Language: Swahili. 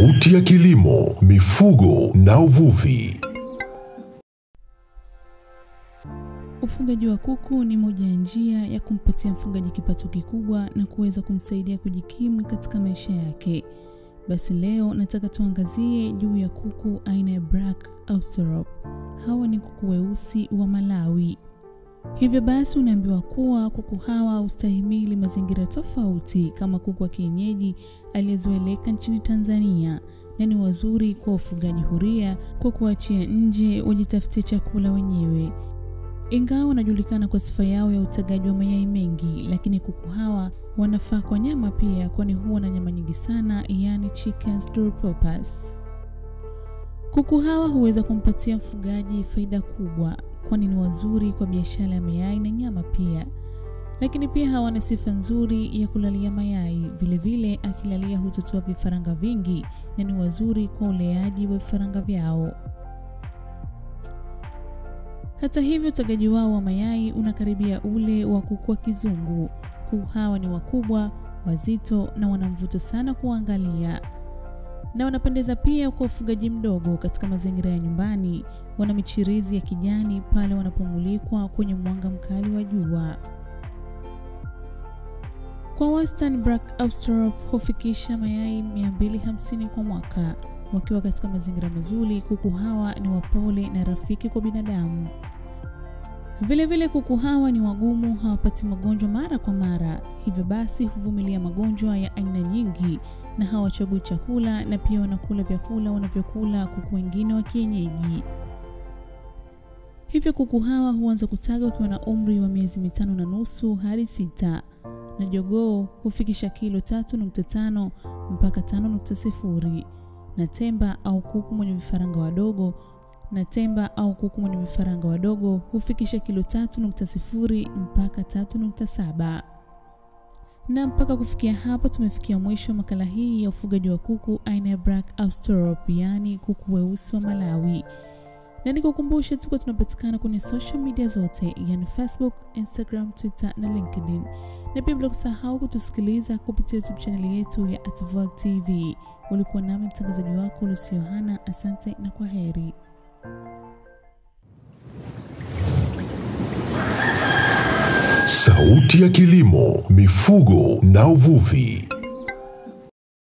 Sauti ya kilimo, mifugo na uvuvi. Ufugaji wa kuku ni moja ya njia ya kumpatia mfugaji kipato kikubwa na kuweza kumsaidia kujikimu katika maisha yake. Basi leo nataka tuangazie juu ya kuku aina ya Black Australorp. Hawa ni kuku weusi wa Malawi. Hivyo basi unaambiwa kuwa kuku hawa hustahimili mazingira tofauti kama kuku wa kienyeji aliyezoeleka nchini Tanzania na ni wazuri kwa ufugaji huria kwa kuachia nje wajitafutie chakula wenyewe. Ingawa wanajulikana kwa sifa yao ya utagaji wa mayai mengi, lakini kuku hawa wanafaa kwa nyama pia, kwani huwa na nyama nyingi sana, yani chickens purpose. Kuku hawa huweza kumpatia mfugaji faida kubwa, kwani ni wazuri kwa biashara ya mayai na nyama pia, lakini pia hawana sifa nzuri ya kulalia mayai. Vilevile akilalia hutatua vifaranga vingi na ni wazuri kwa uleaji wa vifaranga vyao. Hata hivyo utagaji wao wa mayai unakaribia ule wa kukua kizungu. Kuku hawa ni wakubwa, wazito na wanamvuta sana kuangalia, na wanapendeza pia kwa ufugaji mdogo katika mazingira ya nyumbani. Wana michirizi ya kijani pale wanapomulikwa kwenye mwanga mkali wa jua. Kwa wastani, Black Australorp hufikisha mayai 250 kwa mwaka. Wakiwa katika mazingira mazuri, kuku hawa ni wapole na rafiki kwa binadamu. Vilevile vile kuku hawa ni wagumu, hawapati magonjwa mara kwa mara, hivyo basi huvumilia magonjwa ya aina nyingi na hawachagui chakula, na pia wanakula vyakula wanavyokula kuku wengine wa kienyeji. Hivyo kuku hawa huanza kutaga wakiwa na umri wa miezi mitano na nusu hadi sita, na jogoo hufikisha kilo 3.5 mpaka 5.0 na temba au kuku mwenye vifaranga wadogo na temba au kuku mwenye vifaranga wadogo hufikisha kilo 3.0 mpaka 3.7. Na mpaka kufikia hapo tumefikia mwisho makala hii ya ufugaji wa kuku aina ya Black Australorp, yaani kuku weusi wa Malawi. Na nikukumbushe tuko tunapatikana kwenye social media zote, yani Facebook, Instagram, Twitter na LinkedIn, na pia bila kusahau kutusikiliza kupitia YouTube chaneli yetu ya Atvog TV. Ulikuwa nami mtangazaji wako Lucy Yohana. Asante na kwa heri. Sauti ya kilimo, mifugo na uvuvi.